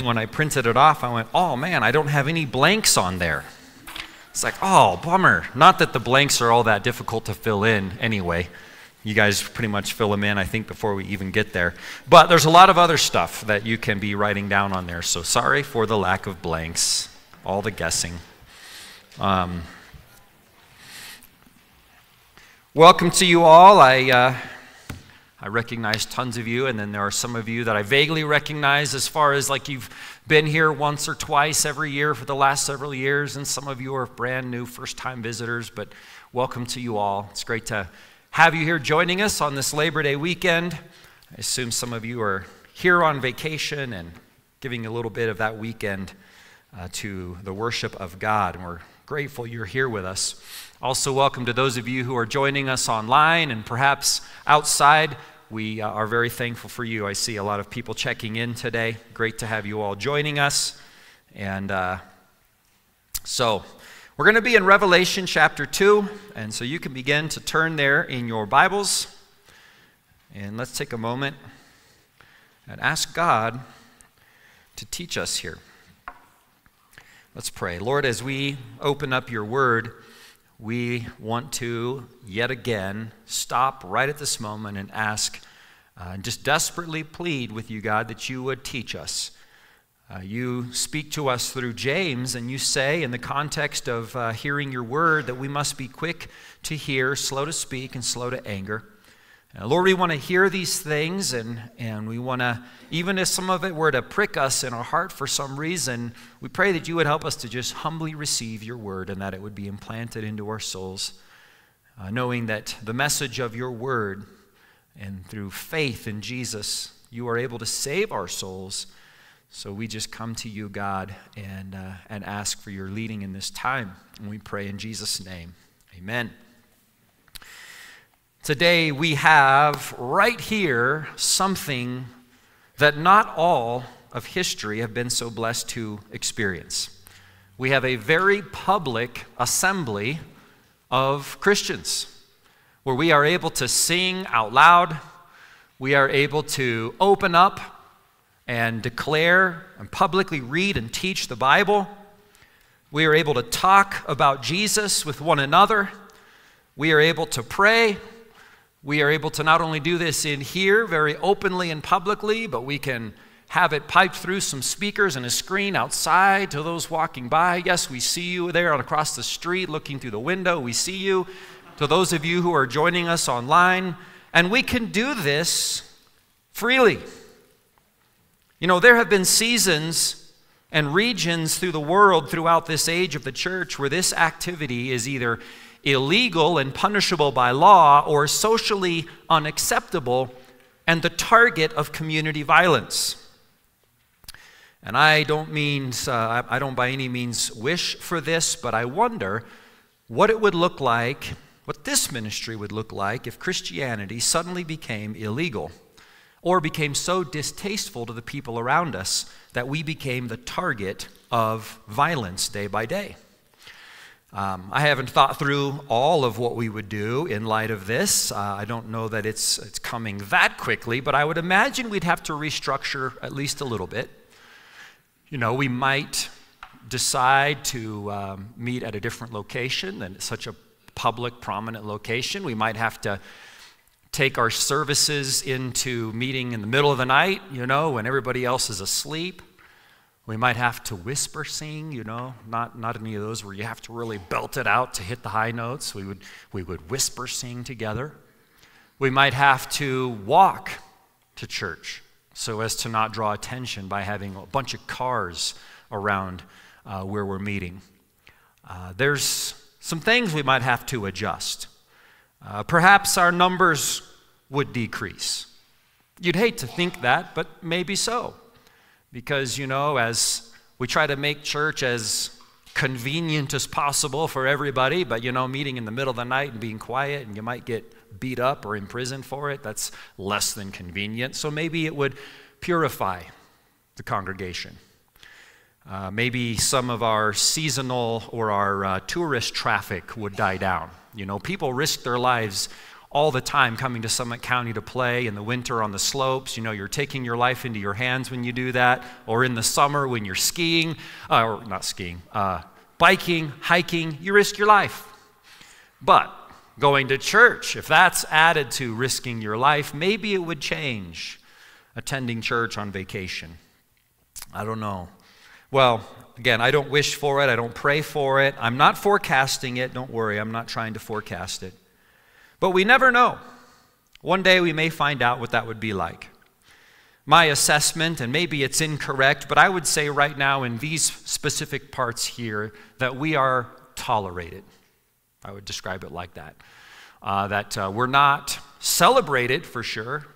when I printed it off, I went, oh man, I don't have any blanks on there. It's like, oh, bummer. Not that the blanks are all that difficult to fill in anyway. You guys pretty much fill them in, I think, before we even get there. But there's a lot of other stuff that you can be writing down on there. So sorry for the lack of blanks, all the guessing. Um, welcome to you all. I. Uh, I recognize tons of you, and then there are some of you that I vaguely recognize as far as like you've been here once or twice every year for the last several years, and some of you are brand new first time visitors, but welcome to you all. It's great to have you here joining us on this Labor Day weekend. I assume some of you are here on vacation and giving a little bit of that weekend uh, to the worship of God, and we're grateful you're here with us. Also, welcome to those of you who are joining us online and perhaps outside we uh, are very thankful for you. I see a lot of people checking in today. Great to have you all joining us. And uh, so, we're going to be in Revelation chapter 2. And so, you can begin to turn there in your Bibles. And let's take a moment and ask God to teach us here. Let's pray. Lord, as we open up your word, we want to yet again stop right at this moment and ask, uh, just desperately plead with you, God, that you would teach us. Uh, you speak to us through James, and you say, in the context of uh, hearing your word, that we must be quick to hear, slow to speak, and slow to anger. Uh, Lord, we want to hear these things, and, and we want to, even if some of it were to prick us in our heart for some reason, we pray that you would help us to just humbly receive your word and that it would be implanted into our souls, uh, knowing that the message of your word and through faith in Jesus, you are able to save our souls. So we just come to you, God, and, uh, and ask for your leading in this time. And we pray in Jesus' name. Amen. Today we have right here something that not all of history have been so blessed to experience. We have a very public assembly of Christians where we are able to sing out loud, we are able to open up and declare and publicly read and teach the Bible. We are able to talk about Jesus with one another. We are able to pray we are able to not only do this in here very openly and publicly, but we can have it piped through some speakers and a screen outside to those walking by. Yes, we see you there across the street looking through the window. We see you. To those of you who are joining us online, and we can do this freely. You know, there have been seasons and regions through the world throughout this age of the church where this activity is either illegal and punishable by law or socially unacceptable and the target of community violence. And I don't mean, uh, I don't by any means wish for this, but I wonder what it would look like, what this ministry would look like if Christianity suddenly became illegal or became so distasteful to the people around us that we became the target of violence day by day. Um, I haven't thought through all of what we would do in light of this. Uh, I don't know that it's, it's coming that quickly, but I would imagine we'd have to restructure at least a little bit. You know, we might decide to um, meet at a different location than such a public, prominent location. We might have to take our services into meeting in the middle of the night, you know, when everybody else is asleep. We might have to whisper sing, you know, not, not any of those where you have to really belt it out to hit the high notes. We would, we would whisper sing together. We might have to walk to church so as to not draw attention by having a bunch of cars around uh, where we're meeting. Uh, there's some things we might have to adjust. Uh, perhaps our numbers would decrease. You'd hate to think that, but maybe so. Because, you know, as we try to make church as convenient as possible for everybody, but, you know, meeting in the middle of the night and being quiet and you might get beat up or imprisoned for it, that's less than convenient. So maybe it would purify the congregation. Uh, maybe some of our seasonal or our uh, tourist traffic would die down. You know, people risk their lives all the time coming to Summit County to play in the winter on the slopes. You know, you're taking your life into your hands when you do that, or in the summer when you're skiing, uh, or not skiing, uh, biking, hiking, you risk your life. But going to church, if that's added to risking your life, maybe it would change attending church on vacation. I don't know. Well, again, I don't wish for it. I don't pray for it. I'm not forecasting it. Don't worry, I'm not trying to forecast it. But we never know. One day we may find out what that would be like. My assessment, and maybe it's incorrect, but I would say right now in these specific parts here that we are tolerated. I would describe it like that. Uh, that uh, we're not celebrated for sure,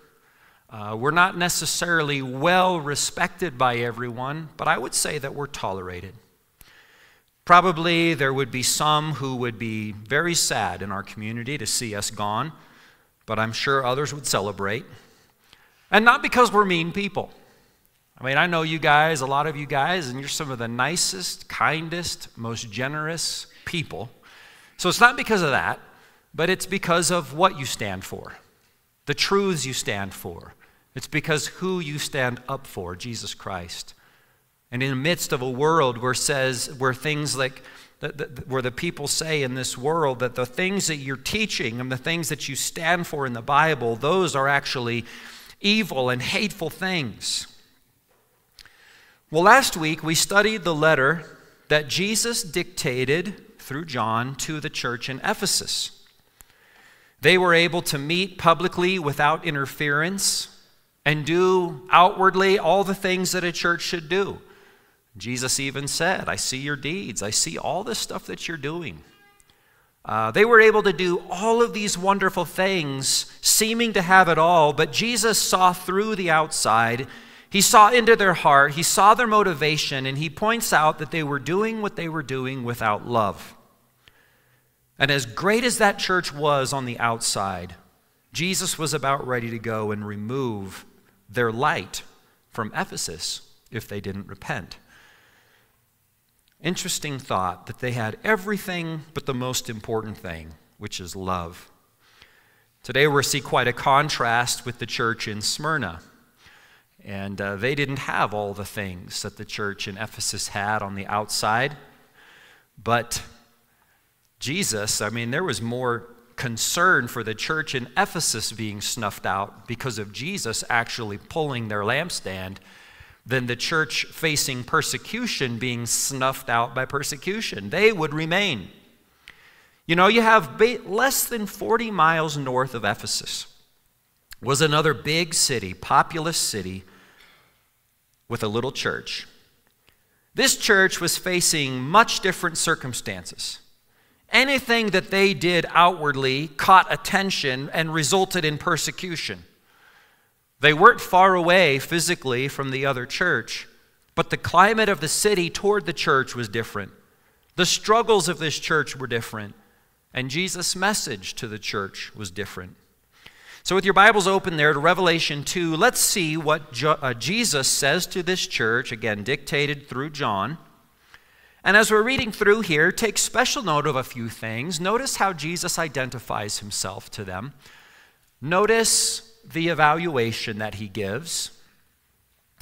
uh, we're not necessarily well respected by everyone, but I would say that we're tolerated. Probably there would be some who would be very sad in our community to see us gone, but I'm sure others would celebrate. And not because we're mean people. I mean, I know you guys, a lot of you guys, and you're some of the nicest, kindest, most generous people. So it's not because of that, but it's because of what you stand for the truths you stand for. It's because who you stand up for, Jesus Christ. And in the midst of a world where says where things like where the people say in this world that the things that you're teaching and the things that you stand for in the Bible, those are actually evil and hateful things. Well, last week we studied the letter that Jesus dictated through John to the church in Ephesus. They were able to meet publicly without interference and do outwardly all the things that a church should do. Jesus even said, I see your deeds, I see all the stuff that you're doing. Uh, they were able to do all of these wonderful things, seeming to have it all, but Jesus saw through the outside. He saw into their heart, he saw their motivation, and he points out that they were doing what they were doing without love. And as great as that church was on the outside, Jesus was about ready to go and remove their light from Ephesus if they didn't repent. Interesting thought that they had everything but the most important thing, which is love. Today we see quite a contrast with the church in Smyrna. And uh, they didn't have all the things that the church in Ephesus had on the outside. But Jesus, I mean, there was more concern for the church in Ephesus being snuffed out because of Jesus actually pulling their lampstand than the church facing persecution being snuffed out by persecution. They would remain. You know, you have less than 40 miles north of Ephesus was another big city, populous city with a little church. This church was facing much different circumstances. Anything that they did outwardly caught attention and resulted in persecution. They weren't far away physically from the other church, but the climate of the city toward the church was different. The struggles of this church were different, and Jesus' message to the church was different. So, with your Bibles open there to Revelation 2, let's see what uh, Jesus says to this church, again, dictated through John. And as we're reading through here, take special note of a few things. Notice how Jesus identifies himself to them. Notice the evaluation that he gives.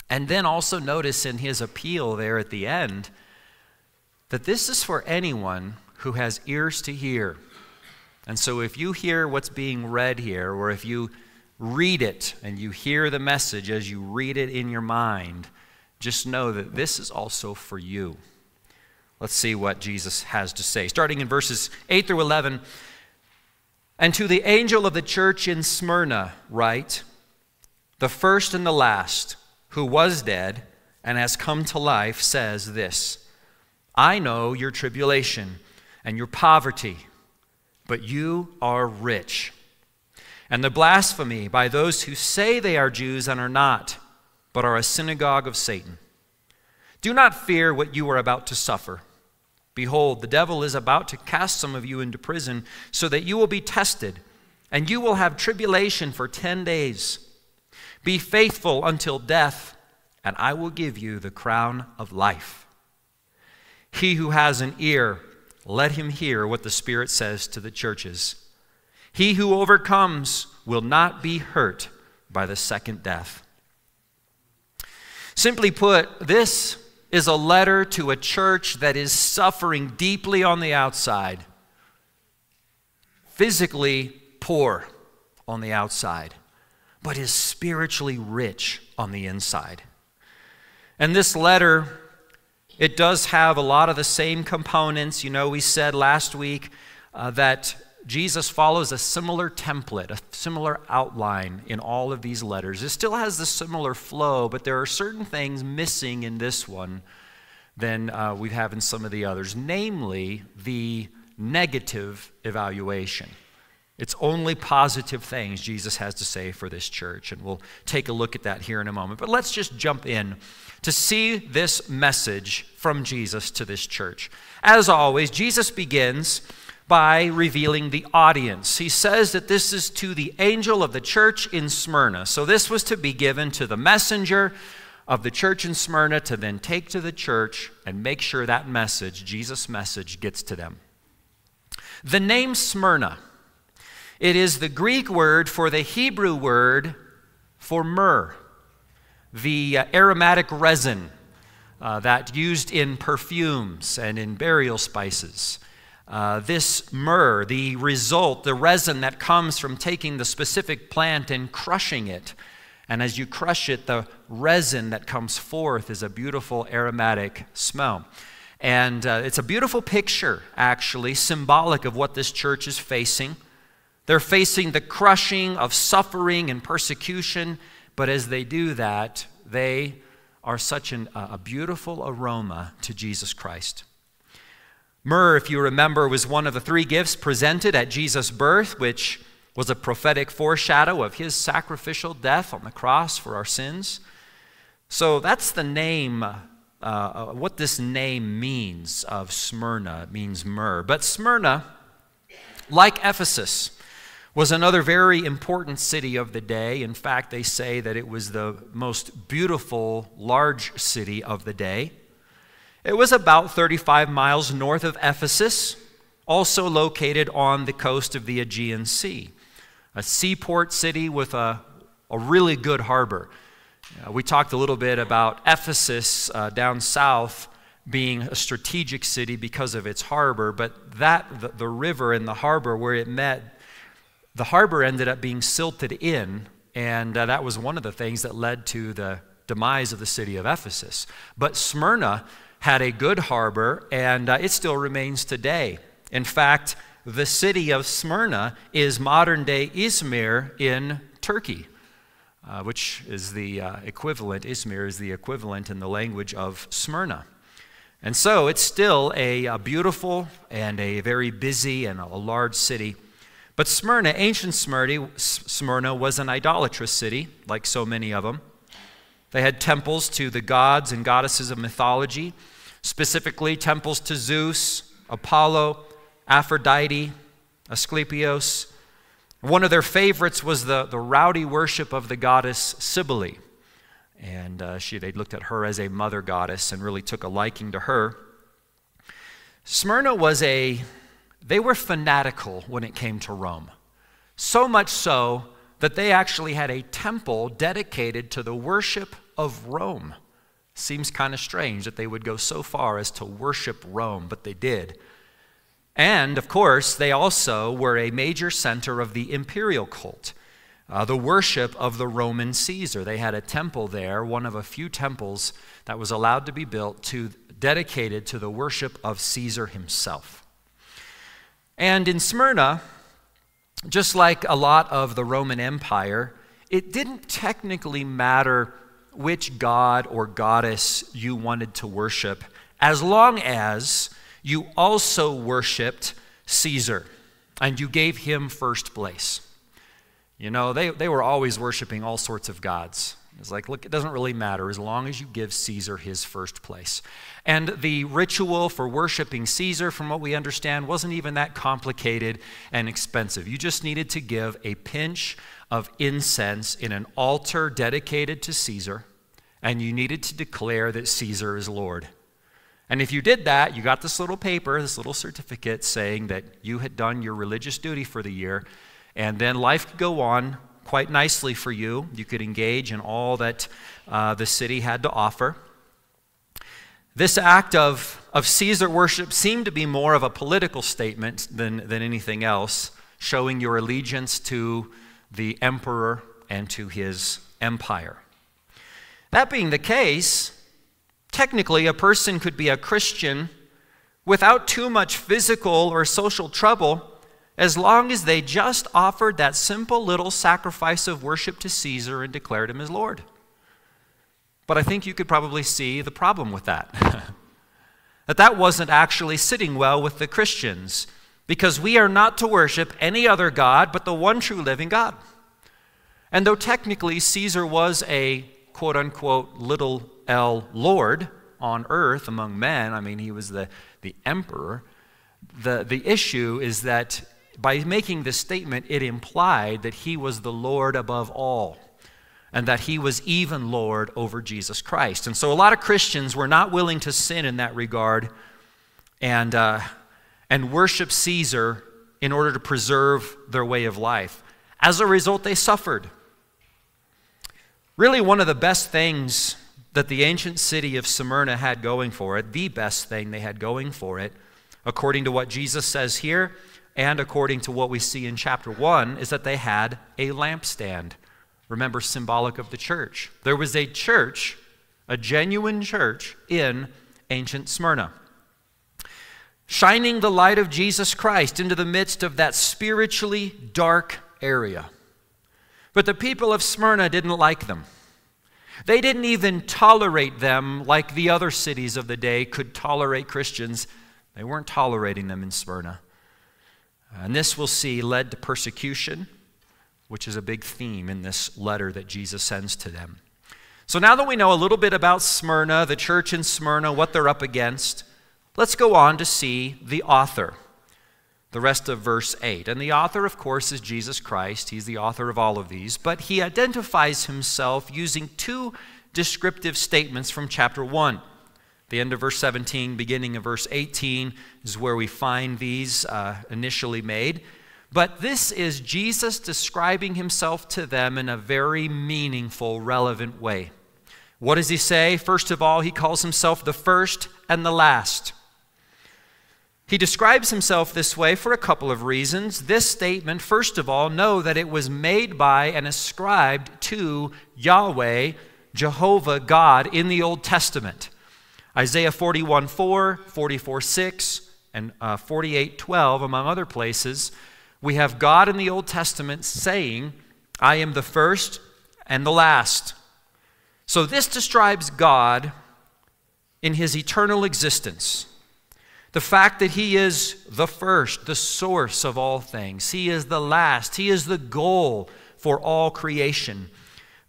And then also notice in his appeal there at the end that this is for anyone who has ears to hear. And so if you hear what's being read here, or if you read it and you hear the message as you read it in your mind, just know that this is also for you. Let's see what Jesus has to say. Starting in verses 8 through 11. And to the angel of the church in Smyrna, write The first and the last, who was dead and has come to life, says this I know your tribulation and your poverty, but you are rich. And the blasphemy by those who say they are Jews and are not, but are a synagogue of Satan. Do not fear what you are about to suffer. Behold, the devil is about to cast some of you into prison, so that you will be tested, and you will have tribulation for ten days. Be faithful until death, and I will give you the crown of life. He who has an ear, let him hear what the Spirit says to the churches. He who overcomes will not be hurt by the second death. Simply put, this is a letter to a church that is suffering deeply on the outside, physically poor on the outside, but is spiritually rich on the inside. And this letter, it does have a lot of the same components. You know, we said last week uh, that Jesus follows a similar template, a similar outline in all of these letters. It still has the similar flow, but there are certain things missing in this one than uh, we have in some of the others, namely the negative evaluation. It's only positive things Jesus has to say for this church, and we'll take a look at that here in a moment. But let's just jump in to see this message from Jesus to this church. As always, Jesus begins by revealing the audience. He says that this is to the angel of the church in Smyrna. So this was to be given to the messenger of the church in Smyrna to then take to the church and make sure that message, Jesus' message, gets to them. The name Smyrna it is the Greek word for the Hebrew word for myrrh, the uh, aromatic resin uh, that used in perfumes and in burial spices. Uh, this myrrh, the result, the resin that comes from taking the specific plant and crushing it. And as you crush it, the resin that comes forth is a beautiful aromatic smell. And uh, it's a beautiful picture, actually, symbolic of what this church is facing. They're facing the crushing of suffering and persecution, but as they do that, they are such an, a beautiful aroma to Jesus Christ. Myrrh, if you remember, was one of the three gifts presented at Jesus' birth, which was a prophetic foreshadow of his sacrificial death on the cross for our sins. So that's the name, uh, uh, what this name means of Smyrna. Means myrrh. But Smyrna, like Ephesus, was another very important city of the day. In fact, they say that it was the most beautiful, large city of the day. It was about 35 miles north of Ephesus, also located on the coast of the Aegean Sea, a seaport city with a, a really good harbor. Uh, we talked a little bit about Ephesus uh, down south being a strategic city because of its harbor, but that, the, the river and the harbor where it met the harbor ended up being silted in, and uh, that was one of the things that led to the demise of the city of Ephesus. But Smyrna had a good harbor, and uh, it still remains today. In fact, the city of Smyrna is modern day Izmir in Turkey, uh, which is the uh, equivalent, Izmir is the equivalent in the language of Smyrna. And so it's still a, a beautiful and a very busy and a large city. But Smyrna, ancient Smyrna, was an idolatrous city, like so many of them. They had temples to the gods and goddesses of mythology, specifically temples to Zeus, Apollo, Aphrodite, Asclepios. One of their favorites was the, the rowdy worship of the goddess Cybele. And uh, she, they looked at her as a mother goddess and really took a liking to her. Smyrna was a they were fanatical when it came to Rome. So much so that they actually had a temple dedicated to the worship of Rome. Seems kind of strange that they would go so far as to worship Rome, but they did. And, of course, they also were a major center of the imperial cult, uh, the worship of the Roman Caesar. They had a temple there, one of a few temples that was allowed to be built to, dedicated to the worship of Caesar himself. And in Smyrna, just like a lot of the Roman Empire, it didn't technically matter which god or goddess you wanted to worship, as long as you also worshiped Caesar and you gave him first place. You know, they, they were always worshiping all sorts of gods. It's like, look, it doesn't really matter as long as you give Caesar his first place. And the ritual for worshiping Caesar, from what we understand, wasn't even that complicated and expensive. You just needed to give a pinch of incense in an altar dedicated to Caesar, and you needed to declare that Caesar is Lord. And if you did that, you got this little paper, this little certificate saying that you had done your religious duty for the year, And then life could go on quite nicely for you. You could engage in all that uh, the city had to offer. This act of, of Caesar worship seemed to be more of a political statement than, than anything else, showing your allegiance to the emperor and to his empire. That being the case, technically a person could be a Christian without too much physical or social trouble as long as they just offered that simple little sacrifice of worship to Caesar and declared him as Lord. But I think you could probably see the problem with that. that that wasn't actually sitting well with the Christians because we are not to worship any other God but the one true living God. And though technically Caesar was a quote unquote little l Lord on earth among men, I mean, he was the, the emperor, the, the issue is that by making this statement, it implied that he was the Lord above all and that he was even Lord over Jesus Christ. And so a lot of Christians were not willing to sin in that regard and, uh, and worship Caesar in order to preserve their way of life. As a result, they suffered. Really, one of the best things that the ancient city of Smyrna had going for it, the best thing they had going for it, according to what Jesus says here, and according to what we see in chapter 1, is that they had a lampstand. Remember, symbolic of the church. There was a church, a genuine church in ancient Smyrna, shining the light of Jesus Christ into the midst of that spiritually dark area. But the people of Smyrna didn't like them. They didn't even tolerate them like the other cities of the day could tolerate Christians. They weren't tolerating them in Smyrna. And this, we'll see, led to persecution, which is a big theme in this letter that Jesus sends to them. So now that we know a little bit about Smyrna, the church in Smyrna, what they're up against, let's go on to see the author, the rest of verse 8. And the author, of course, is Jesus Christ. He's the author of all of these, but he identifies himself using two descriptive statements from chapter 1. The end of verse 17, beginning of verse 18 is where we find these uh, initially made. But this is Jesus describing himself to them in a very meaningful, relevant way. What does he say? First of all, he calls himself the first and the last. He describes himself this way for a couple of reasons. This statement, first of all, know that it was made by and ascribed to Yahweh, Jehovah, God, in the Old Testament. Isaiah 41 4, 44 6, and uh, 48 12, among other places, we have God in the Old Testament saying, I am the first and the last. So this describes God in his eternal existence. The fact that he is the first, the source of all things. He is the last. He is the goal for all creation.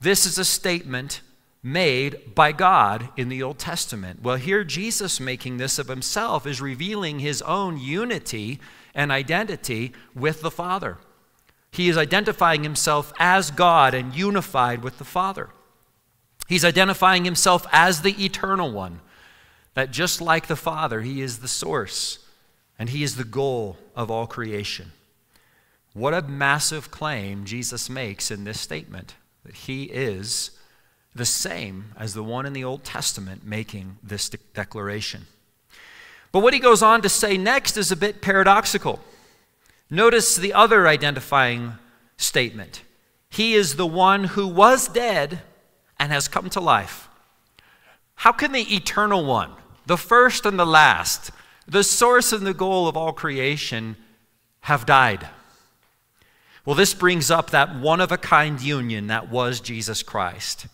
This is a statement made by God in the Old Testament. Well, here Jesus making this of himself is revealing his own unity and identity with the Father. He is identifying himself as God and unified with the Father. He's identifying himself as the eternal one, that just like the Father, he is the source and he is the goal of all creation. What a massive claim Jesus makes in this statement that he is the same as the one in the Old Testament making this de- declaration. But what he goes on to say next is a bit paradoxical. Notice the other identifying statement He is the one who was dead and has come to life. How can the eternal one, the first and the last, the source and the goal of all creation, have died? Well, this brings up that one of a kind union that was Jesus Christ.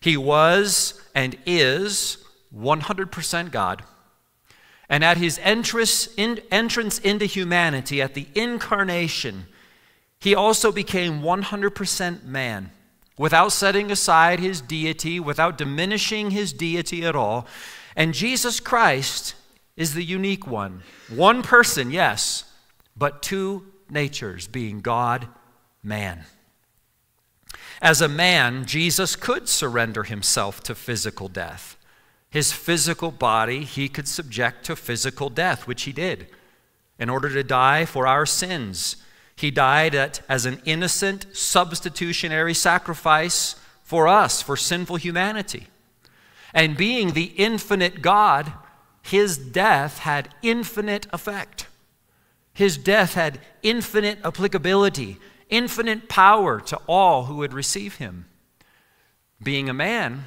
He was and is 100% God. And at his entrance, in, entrance into humanity, at the incarnation, he also became 100% man, without setting aside his deity, without diminishing his deity at all. And Jesus Christ is the unique one. One person, yes, but two natures, being God, man. As a man, Jesus could surrender himself to physical death. His physical body he could subject to physical death, which he did. In order to die for our sins, He died at, as an innocent substitutionary sacrifice for us, for sinful humanity. And being the infinite God, his death had infinite effect. His death had infinite applicability, infinite power to all who would receive him. Being a man,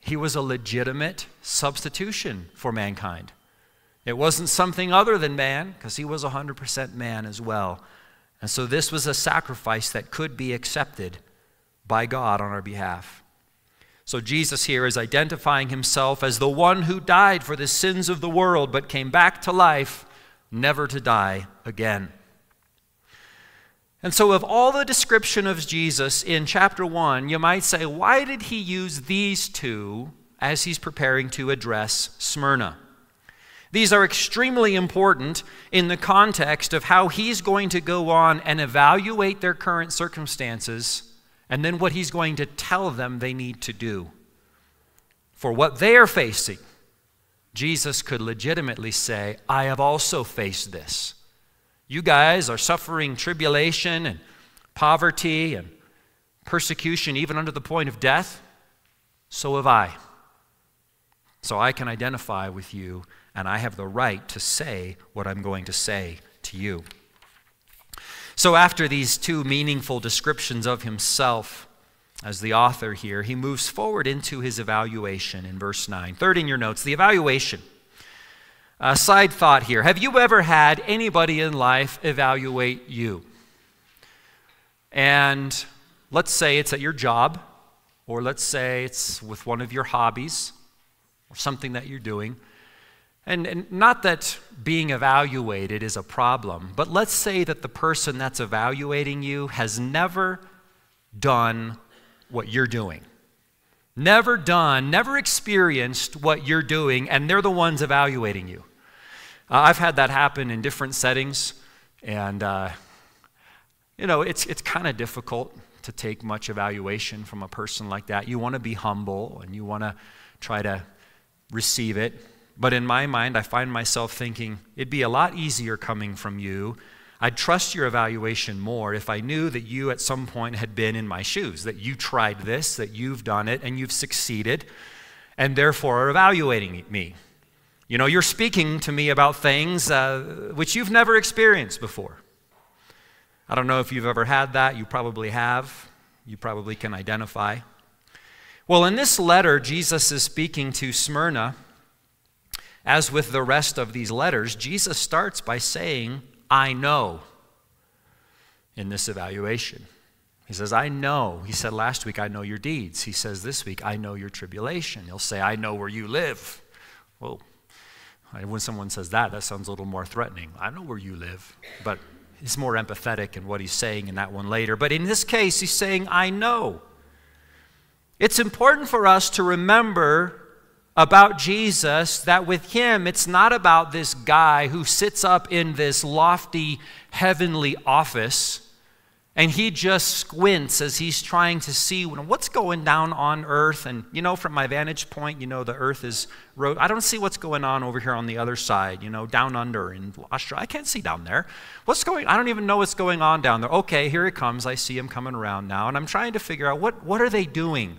he was a legitimate substitution for mankind. It wasn't something other than man, because he was 100% man as well. And so this was a sacrifice that could be accepted by God on our behalf. So Jesus here is identifying himself as the one who died for the sins of the world, but came back to life, never to die again. And so, of all the description of Jesus in chapter 1, you might say, why did he use these two as he's preparing to address Smyrna? These are extremely important in the context of how he's going to go on and evaluate their current circumstances and then what he's going to tell them they need to do. For what they are facing, Jesus could legitimately say, I have also faced this. You guys are suffering tribulation and poverty and persecution, even under the point of death. So have I. So I can identify with you, and I have the right to say what I'm going to say to you. So, after these two meaningful descriptions of himself, as the author here, he moves forward into his evaluation in verse 9. Third in your notes, the evaluation. A side thought here Have you ever had anybody in life evaluate you? And let's say it's at your job, or let's say it's with one of your hobbies, or something that you're doing. And, and, not that being evaluated is a problem, but let's say that the person that's evaluating you has never done what you're doing. Never done, never experienced what you're doing, and they're the ones evaluating you. Uh, I've had that happen in different settings, and uh, you know, it's, it's kind of difficult to take much evaluation from a person like that. You want to be humble and you want to try to receive it. But in my mind, I find myself thinking it'd be a lot easier coming from you. I'd trust your evaluation more if I knew that you at some point had been in my shoes, that you tried this, that you've done it, and you've succeeded, and therefore are evaluating me. You know, you're speaking to me about things uh, which you've never experienced before. I don't know if you've ever had that. You probably have. You probably can identify. Well, in this letter, Jesus is speaking to Smyrna. As with the rest of these letters, Jesus starts by saying, I know, in this evaluation. He says, I know. He said last week, I know your deeds. He says this week, I know your tribulation. He'll say, I know where you live. Well, when someone says that, that sounds a little more threatening. I know where you live, but he's more empathetic in what he's saying in that one later. But in this case, he's saying, I know. It's important for us to remember about Jesus that with him, it's not about this guy who sits up in this lofty heavenly office and he just squints as he's trying to see what's going down on earth. And, you know, from my vantage point, you know, the earth is, I don't see what's going on over here on the other side, you know, down under in Australia. I can't see down there. What's going I don't even know what's going on down there. Okay, here it comes. I see him coming around now. And I'm trying to figure out what, what are they doing?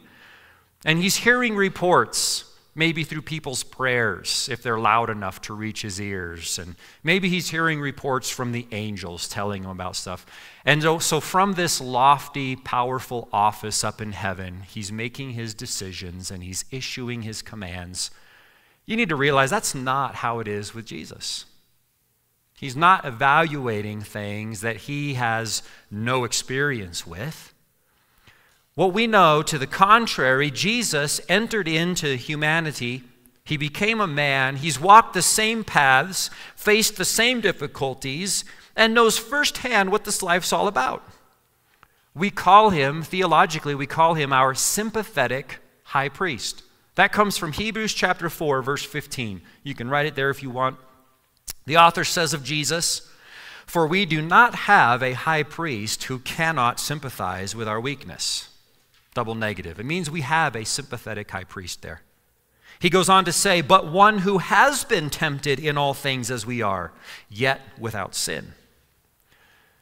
And he's hearing reports maybe through people's prayers if they're loud enough to reach his ears. And maybe he's hearing reports from the angels telling him about stuff. And so, so, from this lofty, powerful office up in heaven, he's making his decisions and he's issuing his commands. You need to realize that's not how it is with Jesus. He's not evaluating things that he has no experience with. What we know, to the contrary, Jesus entered into humanity. He became a man. He's walked the same paths, faced the same difficulties, and knows firsthand what this life's all about. We call him, theologically, we call him our sympathetic high priest. That comes from Hebrews chapter 4, verse 15. You can write it there if you want. The author says of Jesus, For we do not have a high priest who cannot sympathize with our weakness double negative. It means we have a sympathetic high priest there. He goes on to say, but one who has been tempted in all things as we are, yet without sin.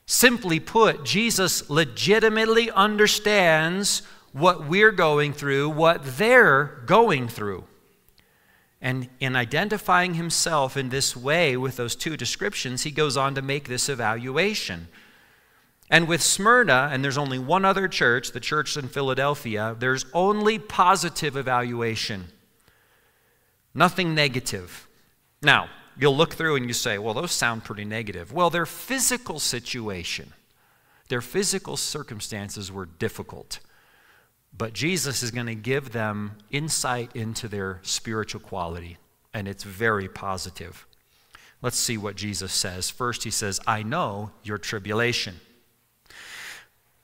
Simply put, Jesus legitimately understands what we're going through, what they're going through. And in identifying himself in this way with those two descriptions, he goes on to make this evaluation. And with Smyrna, and there's only one other church, the church in Philadelphia, there's only positive evaluation, nothing negative. Now, you'll look through and you say, well, those sound pretty negative. Well, their physical situation, their physical circumstances were difficult. But Jesus is going to give them insight into their spiritual quality, and it's very positive. Let's see what Jesus says. First, he says, I know your tribulation.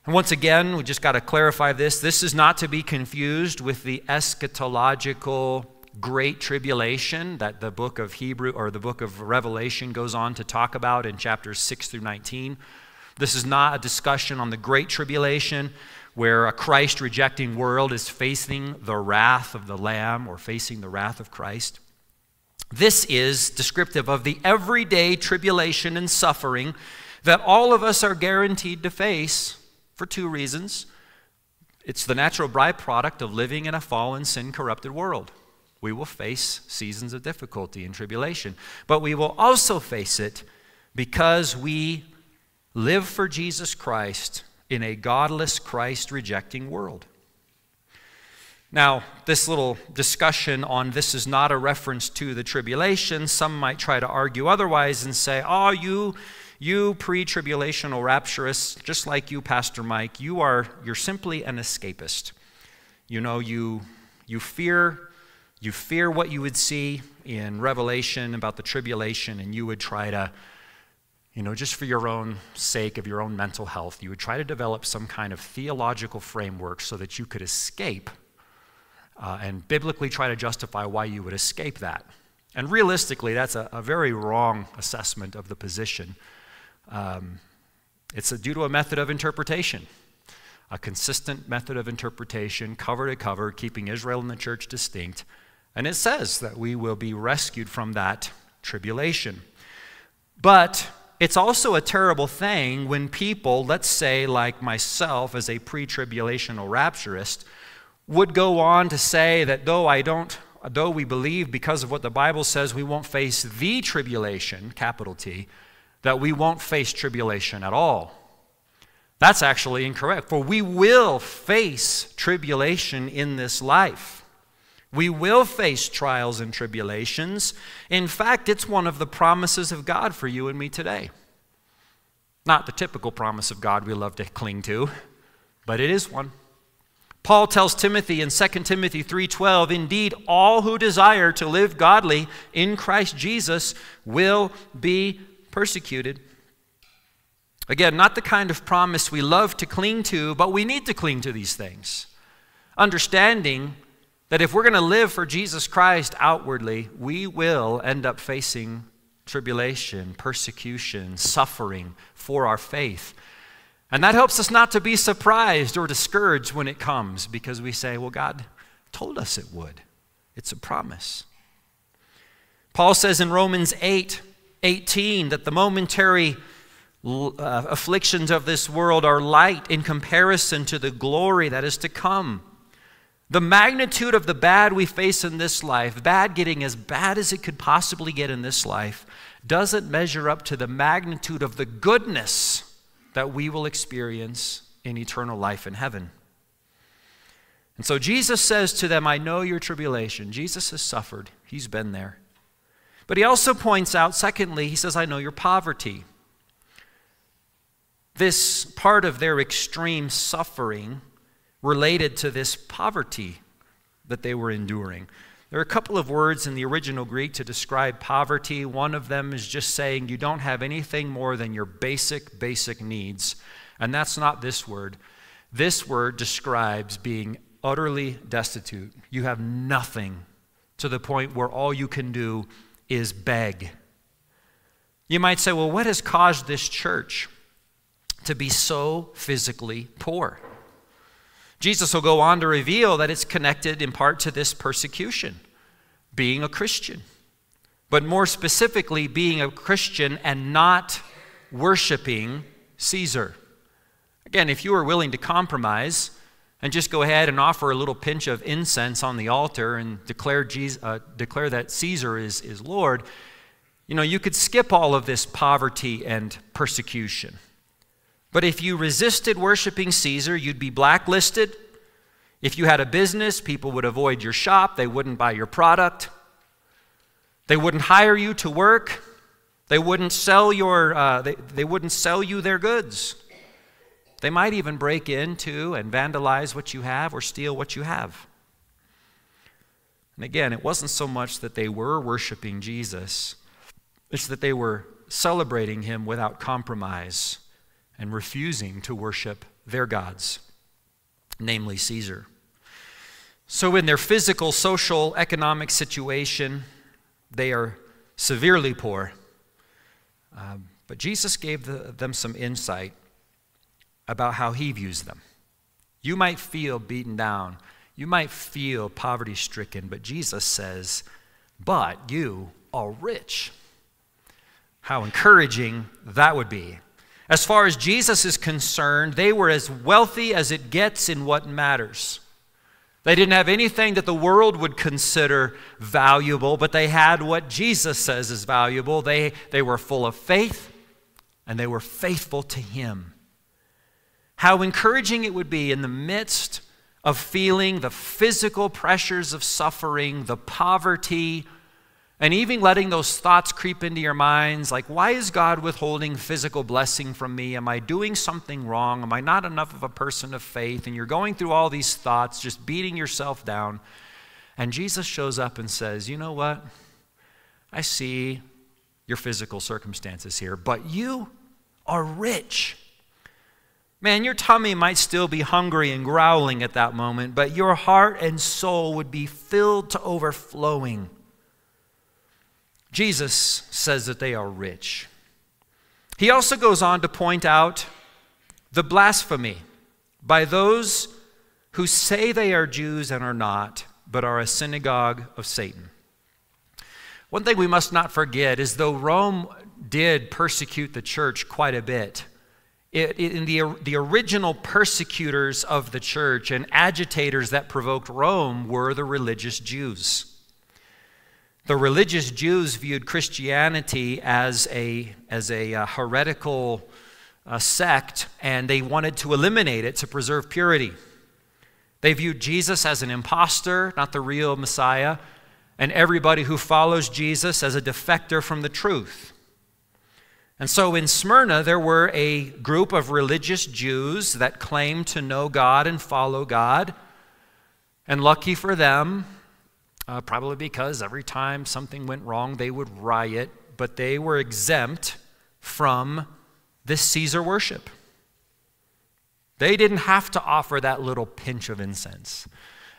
And once again, we just got to clarify this. This is not to be confused with the eschatological great tribulation that the book of Hebrew or the book of Revelation goes on to talk about in chapters 6 through 19. This is not a discussion on the great tribulation where a Christ rejecting world is facing the wrath of the Lamb or facing the wrath of Christ. This is descriptive of the everyday tribulation and suffering that all of us are guaranteed to face for two reasons. It's the natural byproduct of living in a fallen, sin corrupted world. We will face seasons of difficulty and tribulation, but we will also face it because we live for Jesus Christ in a godless, Christ rejecting world. Now, this little discussion on this is not a reference to the tribulation. Some might try to argue otherwise and say, oh, you, you pre-tribulational rapturists, just like you, Pastor Mike, you are, you're simply an escapist. You know, you, you fear, you fear what you would see in Revelation about the tribulation, and you would try to you know, just for your own sake of your own mental health, you would try to develop some kind of theological framework so that you could escape uh, and biblically try to justify why you would escape that. And realistically, that's a, a very wrong assessment of the position. Um, it's a, due to a method of interpretation, a consistent method of interpretation, cover to cover, keeping Israel and the church distinct. And it says that we will be rescued from that tribulation. But it's also a terrible thing when people, let's say, like myself as a pre tribulational rapturist, would go on to say that though I don't, though we believe because of what the Bible says we won't face the tribulation, capital T, that we won't face tribulation at all. That's actually incorrect, for we will face tribulation in this life. We will face trials and tribulations. In fact, it's one of the promises of God for you and me today. Not the typical promise of God we love to cling to, but it is one. Paul tells Timothy in 2 Timothy 3:12, "Indeed, all who desire to live godly in Christ Jesus will be persecuted." Again, not the kind of promise we love to cling to, but we need to cling to these things. Understanding that if we're going to live for Jesus Christ outwardly, we will end up facing tribulation, persecution, suffering for our faith. And that helps us not to be surprised or discouraged when it comes because we say, well, God told us it would. It's a promise. Paul says in Romans 8 18 that the momentary uh, afflictions of this world are light in comparison to the glory that is to come. The magnitude of the bad we face in this life, bad getting as bad as it could possibly get in this life, doesn't measure up to the magnitude of the goodness that we will experience in eternal life in heaven. And so Jesus says to them, I know your tribulation. Jesus has suffered, he's been there. But he also points out, secondly, he says, I know your poverty. This part of their extreme suffering related to this poverty that they were enduring. There are a couple of words in the original Greek to describe poverty. One of them is just saying you don't have anything more than your basic, basic needs. And that's not this word. This word describes being utterly destitute. You have nothing to the point where all you can do is beg. You might say, well, what has caused this church to be so physically poor? Jesus will go on to reveal that it's connected in part to this persecution, being a Christian. But more specifically, being a Christian and not worshiping Caesar. Again, if you are willing to compromise and just go ahead and offer a little pinch of incense on the altar and declare, Jesus, uh, declare that Caesar is, is Lord, you know, you could skip all of this poverty and persecution. But if you resisted worshiping Caesar, you'd be blacklisted. If you had a business, people would avoid your shop, they wouldn't buy your product, they wouldn't hire you to work, they wouldn't sell, your, uh, they, they wouldn't sell you their goods. They might even break into and vandalize what you have or steal what you have. And again, it wasn't so much that they were worshiping Jesus, it's that they were celebrating him without compromise and refusing to worship their gods, namely Caesar. So, in their physical, social, economic situation, they are severely poor. Um, but Jesus gave the, them some insight about how he views them. You might feel beaten down, you might feel poverty stricken, but Jesus says, But you are rich. How encouraging that would be. As far as Jesus is concerned, they were as wealthy as it gets in what matters. They didn't have anything that the world would consider valuable, but they had what Jesus says is valuable. They, they were full of faith and they were faithful to Him. How encouraging it would be in the midst of feeling the physical pressures of suffering, the poverty, and even letting those thoughts creep into your minds like, why is God withholding physical blessing from me? Am I doing something wrong? Am I not enough of a person of faith? And you're going through all these thoughts, just beating yourself down. And Jesus shows up and says, You know what? I see your physical circumstances here, but you are rich. Man, your tummy might still be hungry and growling at that moment, but your heart and soul would be filled to overflowing Jesus says that they are rich. He also goes on to point out the blasphemy by those who say they are Jews and are not, but are a synagogue of Satan. One thing we must not forget is though Rome did persecute the church quite a bit, it, in the, the original persecutors of the church and agitators that provoked Rome were the religious Jews. The religious Jews viewed Christianity as a, as a uh, heretical uh, sect, and they wanted to eliminate it to preserve purity. They viewed Jesus as an impostor, not the real Messiah, and everybody who follows Jesus as a defector from the truth. And so in Smyrna, there were a group of religious Jews that claimed to know God and follow God. And lucky for them, uh, probably because every time something went wrong, they would riot, but they were exempt from this Caesar worship. They didn't have to offer that little pinch of incense.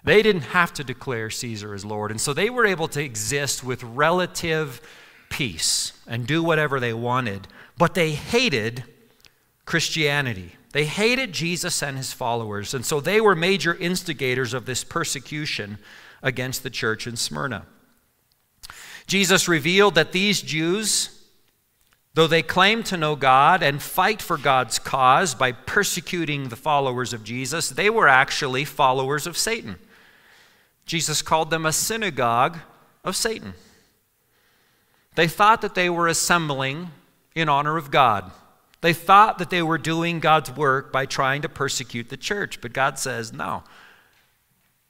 They didn't have to declare Caesar as Lord. And so they were able to exist with relative peace and do whatever they wanted. But they hated Christianity. They hated Jesus and his followers. And so they were major instigators of this persecution against the church in Smyrna. Jesus revealed that these Jews, though they claim to know God and fight for God's cause by persecuting the followers of Jesus, they were actually followers of Satan. Jesus called them a synagogue of Satan. They thought that they were assembling in honor of God. They thought that they were doing God's work by trying to persecute the church, but God says, no,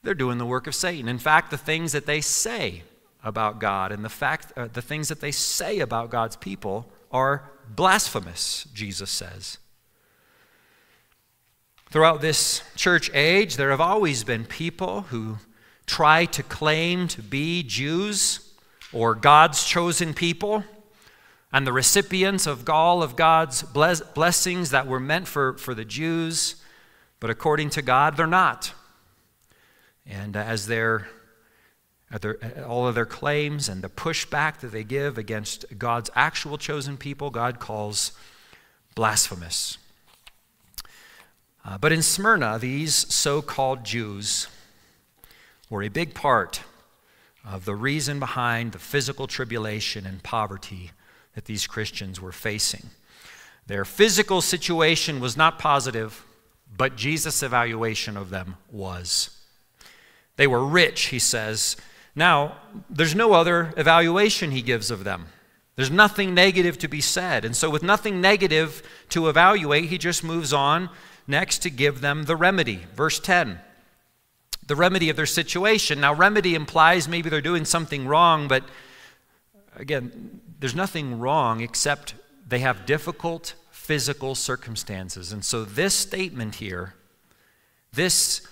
they're doing the work of Satan. In fact, the things that they say about God and the fact uh, the things that they say about God's people are blasphemous, Jesus says. Throughout this church age, there have always been people who try to claim to be Jews or God's chosen people and the recipients of all of God's blessings that were meant for, for the Jews, but according to God, they're not. And as their, their, all of their claims and the pushback that they give against God's actual chosen people, God calls blasphemous. Uh, but in Smyrna, these so called Jews were a big part of the reason behind the physical tribulation and poverty that these Christians were facing. Their physical situation was not positive, but Jesus' evaluation of them was. They were rich, he says. Now, there's no other evaluation he gives of them. There's nothing negative to be said. And so, with nothing negative to evaluate, he just moves on next to give them the remedy. Verse 10 the remedy of their situation. Now, remedy implies maybe they're doing something wrong, but again, there's nothing wrong except they have difficult physical circumstances. And so, this statement here, this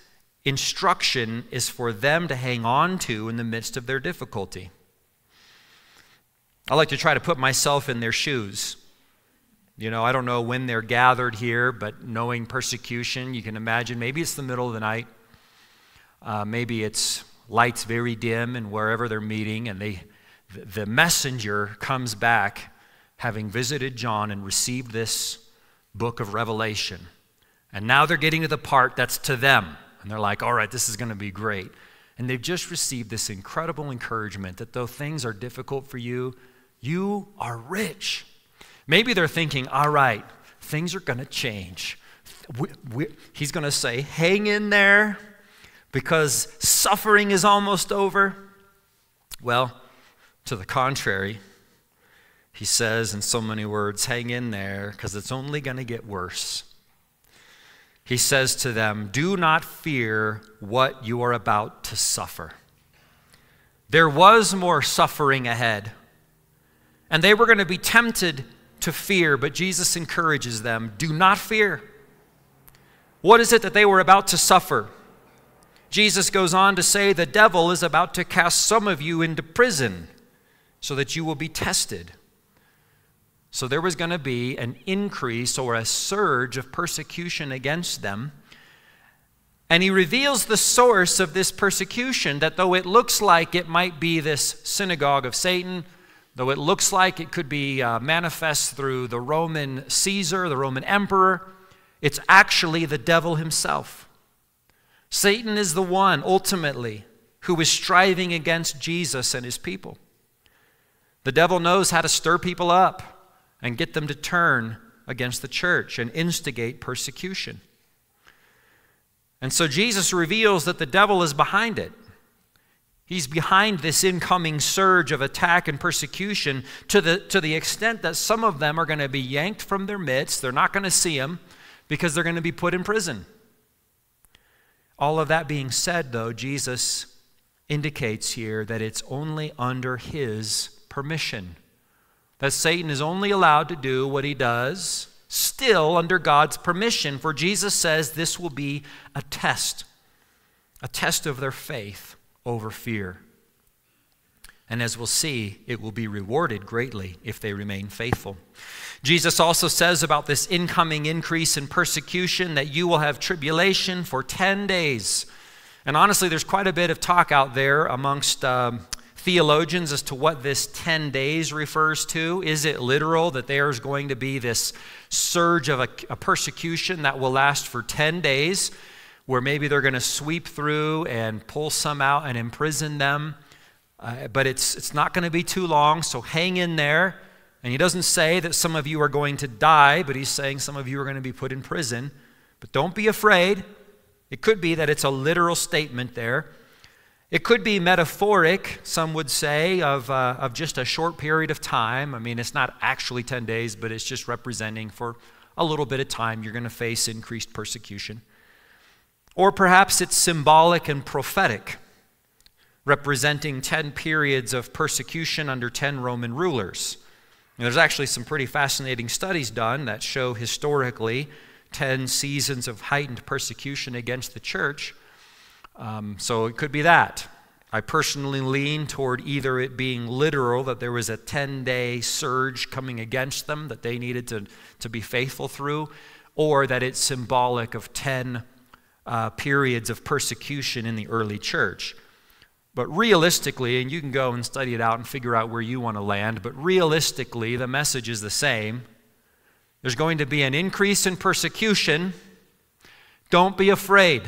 instruction is for them to hang on to in the midst of their difficulty. I like to try to put myself in their shoes. You know, I don't know when they're gathered here, but knowing persecution, you can imagine maybe it's the middle of the night. Uh, maybe it's lights very dim and wherever they're meeting, and they, the messenger comes back having visited John and received this book of Revelation. And now they're getting to the part that's to them. And they're like, all right, this is going to be great. And they've just received this incredible encouragement that though things are difficult for you, you are rich. Maybe they're thinking, all right, things are going to change. We, we, he's going to say, hang in there because suffering is almost over. Well, to the contrary, he says in so many words, hang in there because it's only going to get worse he says to them, Do not fear what you are about to suffer. There was more suffering ahead, and they were going to be tempted to fear, but Jesus encourages them do not fear. What is it that they were about to suffer? Jesus goes on to say, The devil is about to cast some of you into prison so that you will be tested. So there was going to be an increase or a surge of persecution against them. And he reveals the source of this persecution that though it looks like it might be this synagogue of Satan, though it looks like it could be uh, manifest through the Roman Caesar, the Roman emperor, it's actually the devil himself. Satan is the one, ultimately, who is striving against Jesus and his people. The devil knows how to stir people up and get them to turn against the church and instigate persecution. And so Jesus reveals that the devil is behind it. He's behind this incoming surge of attack and persecution to the, to the extent that some of them are going to be yanked from their midst. They're not going to see him because they're going to be put in prison. All of that being said, though, Jesus indicates here that it's only under his permission that Satan is only allowed to do what he does still under God's permission. For Jesus says this will be a test, a test of their faith over fear. And as we'll see, it will be rewarded greatly if they remain faithful. Jesus also says about this incoming increase in persecution that you will have tribulation for 10 days. And honestly, there's quite a bit of talk out there amongst um, theologians as to what this 10 days refers to. Is it literal that there's going to be this surge of a, a persecution that will last for 10 days, where maybe they're going to sweep through and pull some out and imprison them? Uh, but it's, it's not going to be too long, so hang in there. And he doesn't say that some of you are going to die, but he's saying some of you are going to be put in prison. But don't be afraid. It could be that it's a literal statement there. It could be metaphoric, some would say, of, uh, of just a short period of time. I mean, it's not actually 10 days, but it's just representing for a little bit of time you're going to face increased persecution. Or perhaps it's symbolic and prophetic, representing 10 periods of persecution under 10 Roman rulers. And there's actually some pretty fascinating studies done that show historically 10 seasons of heightened persecution against the church. Um, so it could be that. I personally lean toward either it being literal, that there was a 10 day surge coming against them that they needed to, to be faithful through, or that it's symbolic of 10 uh, periods of persecution in the early church. But realistically, and you can go and study it out and figure out where you want to land, but realistically, the message is the same. There's going to be an increase in persecution. Don't be afraid.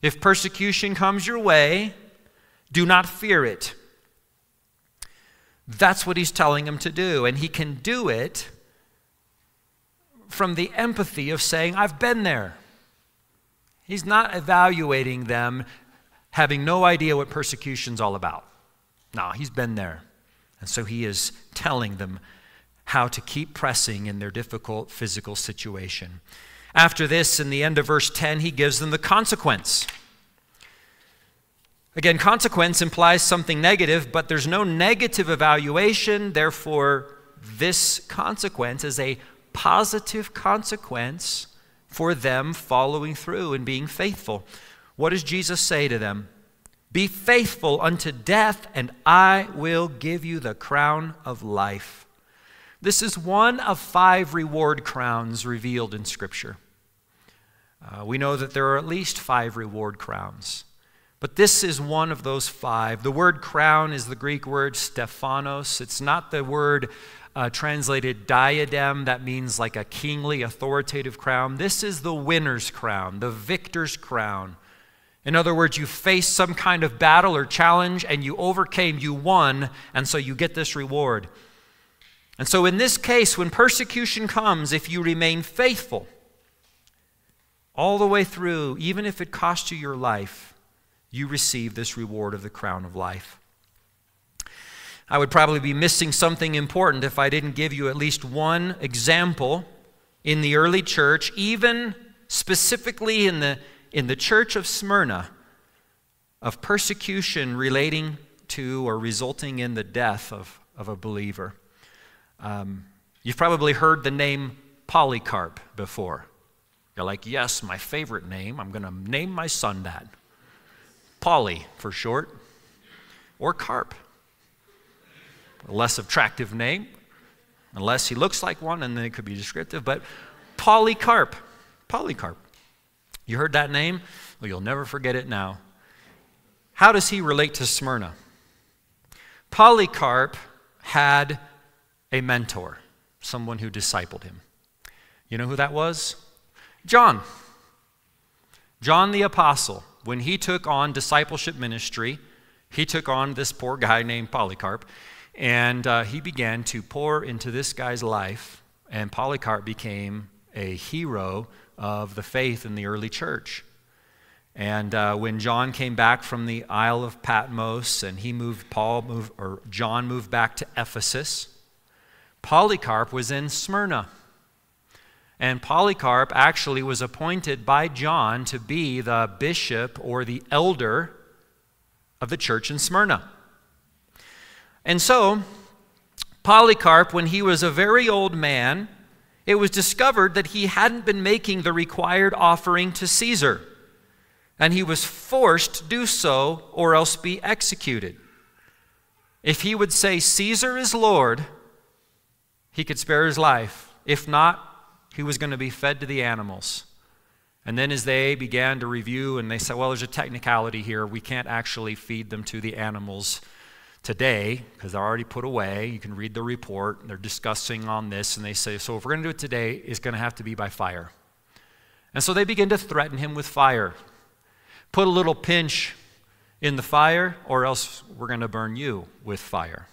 If persecution comes your way, do not fear it. That's what he's telling him to do. And he can do it from the empathy of saying, I've been there. He's not evaluating them having no idea what persecution's all about. No, he's been there. And so he is telling them how to keep pressing in their difficult physical situation. After this, in the end of verse 10, he gives them the consequence. Again, consequence implies something negative, but there's no negative evaluation. Therefore, this consequence is a positive consequence for them following through and being faithful. What does Jesus say to them? Be faithful unto death, and I will give you the crown of life. This is one of five reward crowns revealed in Scripture. Uh, we know that there are at least five reward crowns. But this is one of those five. The word crown is the Greek word Stephanos. It's not the word uh, translated diadem, that means like a kingly, authoritative crown. This is the winner's crown, the victor's crown. In other words, you faced some kind of battle or challenge and you overcame, you won, and so you get this reward. And so, in this case, when persecution comes, if you remain faithful all the way through, even if it costs you your life, you receive this reward of the crown of life. I would probably be missing something important if I didn't give you at least one example in the early church, even specifically in the, in the church of Smyrna, of persecution relating to or resulting in the death of, of a believer. Um, you've probably heard the name Polycarp before. You're like, yes, my favorite name. I'm going to name my son that. Polly for short, or Carp a less attractive name, unless he looks like one, and then it could be descriptive. But Polycarp, Polycarp. You heard that name? Well, you'll never forget it now. How does he relate to Smyrna? Polycarp had a mentor, someone who discipled him. You know who that was? John. John the Apostle. When he took on discipleship ministry, he took on this poor guy named Polycarp and uh, he began to pour into this guy's life, and Polycarp became a hero of the faith in the early church. And uh, when John came back from the Isle of Patmos and he moved, Paul moved, or John moved back to Ephesus, Polycarp was in Smyrna. And Polycarp actually was appointed by John to be the bishop or the elder of the church in Smyrna. And so, Polycarp, when he was a very old man, it was discovered that he hadn't been making the required offering to Caesar, and he was forced to do so or else be executed. If he would say, Caesar is Lord, he could spare his life. If not, he was going to be fed to the animals. And then, as they began to review, and they said, Well, there's a technicality here. We can't actually feed them to the animals today, because they're already put away, you can read the report, they're discussing on this, and they say, so if we're going to do it today, it's going to have to be by fire. And so they begin to threaten him with fire. Put a little pinch in the fire, or else we're going to burn you with fire.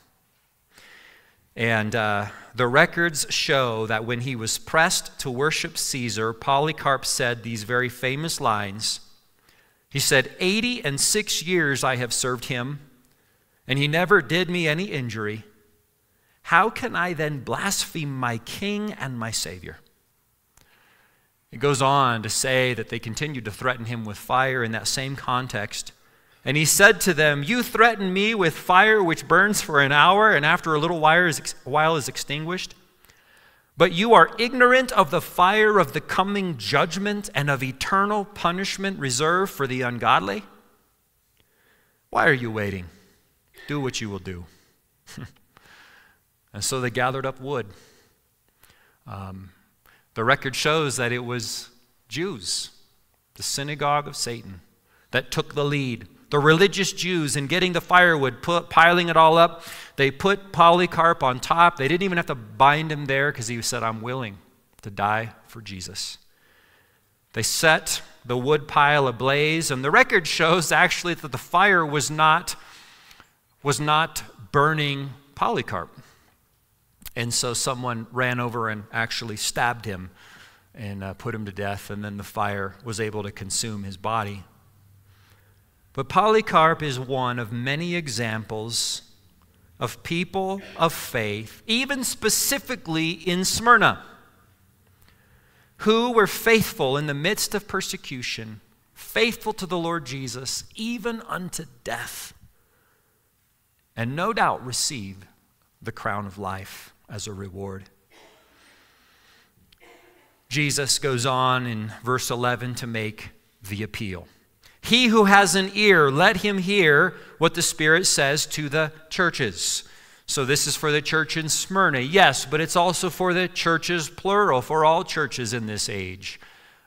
And uh, the records show that when he was pressed to worship Caesar, Polycarp said these very famous lines. He said, 80 and six years I have served him and he never did me any injury, how can I then blaspheme my king and my savior? It goes on to say that they continued to threaten him with fire in that same context. And he said to them, You threaten me with fire which burns for an hour and after a little while is extinguished. But you are ignorant of the fire of the coming judgment and of eternal punishment reserved for the ungodly. Why are you waiting? Do what you will do. and so they gathered up wood. Um, the record shows that it was Jews, the synagogue of Satan, that took the lead. The religious Jews, in getting the firewood, put, piling it all up, they put Polycarp on top. They didn't even have to bind him there because he said, I'm willing to die for Jesus. They set the wood pile ablaze, and the record shows actually that the fire was not was not burning Polycarp. And so someone ran over and actually stabbed him and uh, put him to death, and then the fire was able to consume his body. But Polycarp is one of many examples of people of faith, even specifically in Smyrna, who were faithful in the midst of persecution, faithful to the Lord Jesus, even unto death, and no doubt receive the crown of life as a reward. Jesus goes on in verse 11 to make the appeal. He who has an ear, let him hear what the Spirit says to the churches. So, this is for the church in Smyrna, yes, but it's also for the churches, plural, for all churches in this age.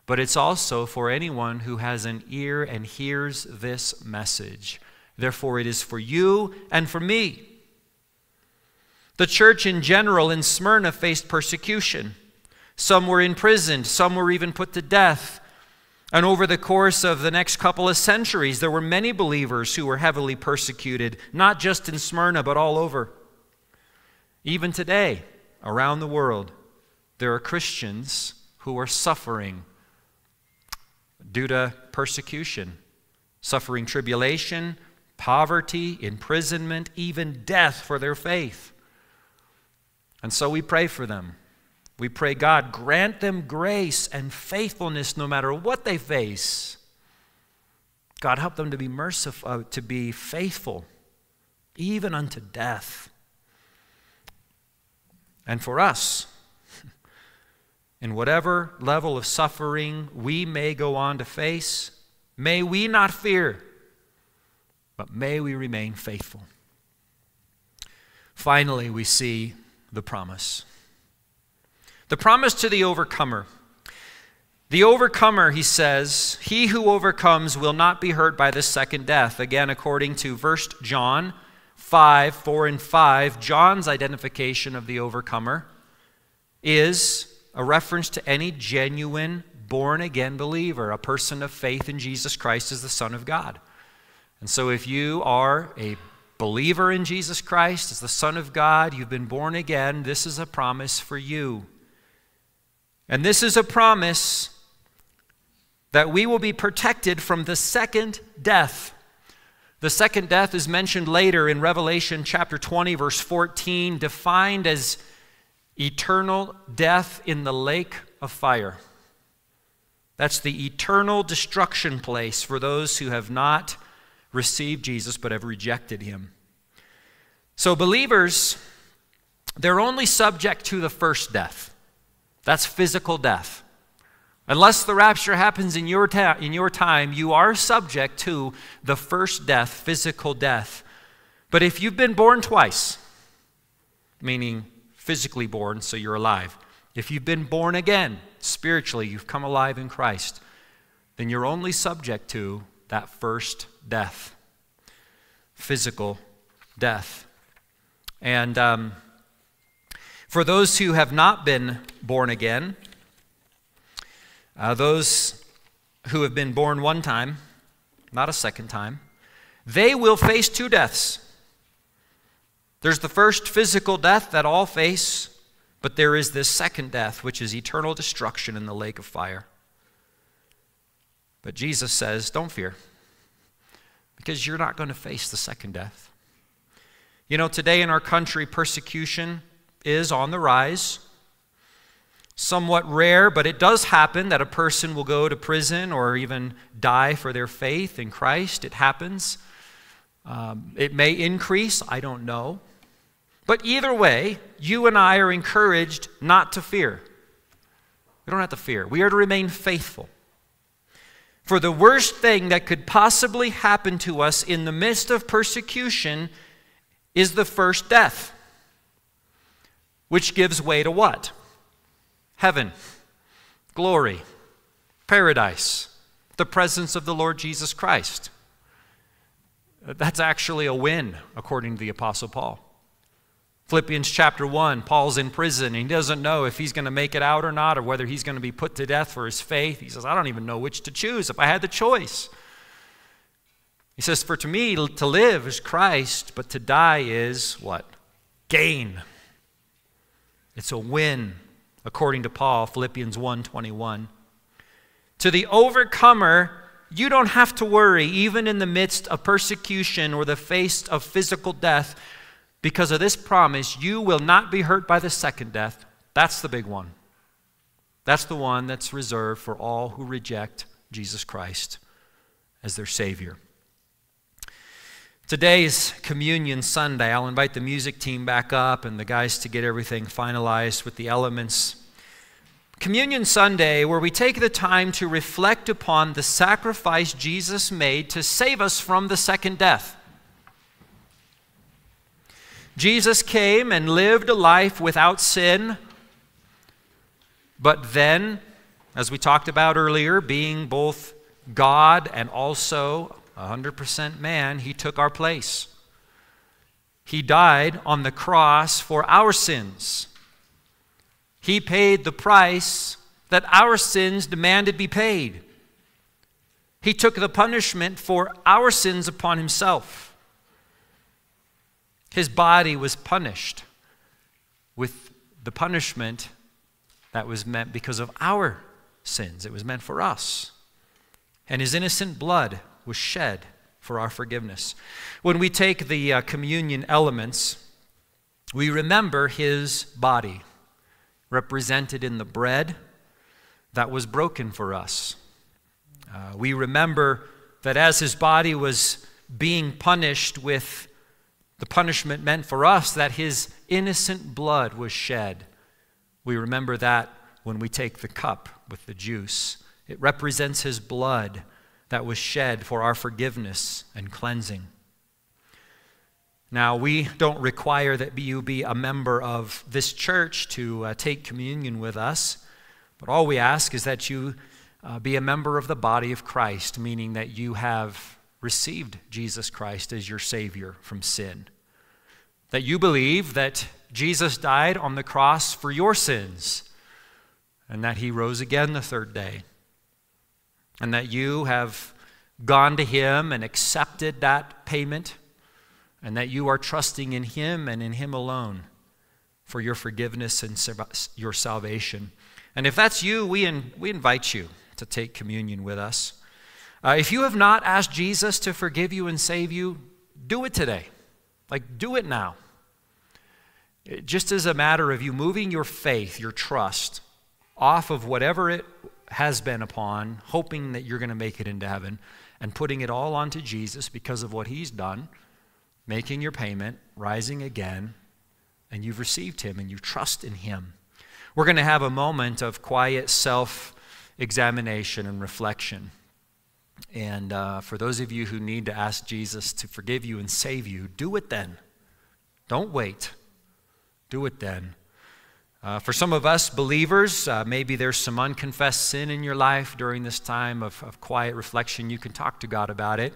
But it's also for anyone who has an ear and hears this message. Therefore, it is for you and for me. The church in general in Smyrna faced persecution. Some were imprisoned, some were even put to death. And over the course of the next couple of centuries, there were many believers who were heavily persecuted, not just in Smyrna, but all over. Even today, around the world, there are Christians who are suffering due to persecution, suffering tribulation, poverty, imprisonment, even death for their faith. And so we pray for them. We pray, God, grant them grace and faithfulness no matter what they face. God, help them to be merciful, uh, to be faithful, even unto death. And for us, in whatever level of suffering we may go on to face, may we not fear, but may we remain faithful. Finally, we see the promise. The promise to the overcomer. The overcomer, he says, he who overcomes will not be hurt by the second death. Again, according to 1 John 5, 4 and 5, John's identification of the overcomer is a reference to any genuine born again believer, a person of faith in Jesus Christ as the Son of God. And so if you are a believer in Jesus Christ as the Son of God, you've been born again, this is a promise for you. And this is a promise that we will be protected from the second death. The second death is mentioned later in Revelation chapter 20, verse 14, defined as eternal death in the lake of fire. That's the eternal destruction place for those who have not received Jesus but have rejected him. So, believers, they're only subject to the first death. That's physical death. Unless the rapture happens in your, ta- in your time, you are subject to the first death, physical death. But if you've been born twice, meaning physically born, so you're alive, if you've been born again, spiritually, you've come alive in Christ, then you're only subject to that first death, physical death. And um, for those who have not been born again, uh, those who have been born one time, not a second time, they will face two deaths. There's the first physical death that all face, but there is this second death, which is eternal destruction in the lake of fire. But Jesus says, Don't fear, because you're not going to face the second death. You know, today in our country, persecution is on the rise. Somewhat rare, but it does happen that a person will go to prison or even die for their faith in Christ. It happens. Um, it may increase, I don't know. But either way, you and I are encouraged not to fear. We don't have to fear. We are to remain faithful. For the worst thing that could possibly happen to us in the midst of persecution is the first death which gives way to what? Heaven, glory, paradise, the presence of the Lord Jesus Christ. That's actually a win, according to the Apostle Paul. Philippians chapter 1, Paul's in prison. And he doesn't know if he's going to make it out or not, or whether he's going to be put to death for his faith. He says, I don't even know which to choose if I had the choice. He says, For to me, to live is Christ, but to die is what? Gain. It's a win, according to Paul, Philippians 1:21. To the overcomer, you don't have to worry even in the midst of persecution or the face of physical death because of this promise, you will not be hurt by the second death. That's the big one. That's the one that's reserved for all who reject Jesus Christ as their Savior. Today is Communion Sunday. I'll invite the music team back up and the guys to get everything finalized with the elements. Communion Sunday, where we take the time to reflect upon the sacrifice Jesus made to save us from the second death. Jesus came and lived a life without sin, but then, as we talked about earlier, being both God and also 100% man, he took our place. He died on the cross for our sins. He paid the price that our sins demanded be paid. He took the punishment for our sins upon himself. His body was punished with the punishment that was meant because of our sins. It was meant for us. And his innocent blood was shed for our forgiveness. When we take the uh, communion elements, we remember his body represented in the bread that was broken for us. Uh, we remember that as his body was being punished with the punishment meant for us, that his innocent blood was shed. We remember that when we take the cup with the juice. It represents his blood that was shed for our forgiveness and cleansing. Now, we don't require that you be a member of this church to uh, take communion with us, but all we ask is that you uh, be a member of the body of Christ, meaning that you have received Jesus Christ as your Savior from sin. That you believe that Jesus died on the cross for your sins, and that he rose again the third day, and that you have gone to him and accepted that payment and that you are trusting in Him and in Him alone for your forgiveness and your salvation. And if that's you, we, in, we invite you to take communion with us. Uh, if you have not asked Jesus to forgive you and save you, do it today. Like, do it now. It just as a matter of you moving your faith, your trust, off of whatever it has been upon, hoping that you're going to make it into heaven, and putting it all onto Jesus because of what He's done making your payment, rising again, and you've received Him and you trust in Him. We're going to have a moment of quiet self examination and reflection. And uh, for those of you who need to ask Jesus to forgive you and save you, do it then. Don't wait. Do it then. Uh, for some of us believers, uh, maybe there's some unconfessed sin in your life during this time of, of quiet reflection. You can talk to God about it.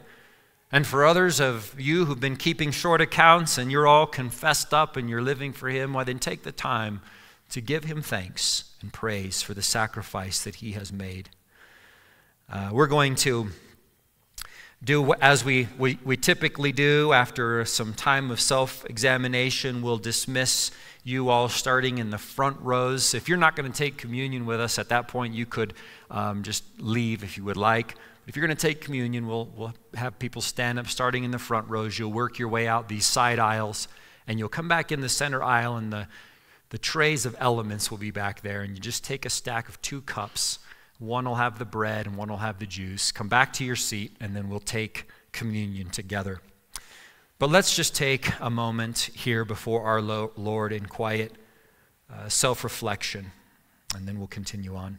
And for others of you who've been keeping short accounts and you're all confessed up and you're living for Him, why then take the time to give Him thanks and praise for the sacrifice that He has made. Uh, we're going to do as we, we, we typically do after some time of self examination. We'll dismiss you all starting in the front rows. If you're not going to take communion with us at that point, you could um, just leave if you would like. If you're going to take communion, we'll, we'll have people stand up starting in the front rows. You'll work your way out these side aisles, and you'll come back in the center aisle, and the, the trays of elements will be back there. And you just take a stack of two cups. One will have the bread, and one will have the juice. Come back to your seat, and then we'll take communion together. But let's just take a moment here before our Lord in quiet uh, self reflection, and then we'll continue on.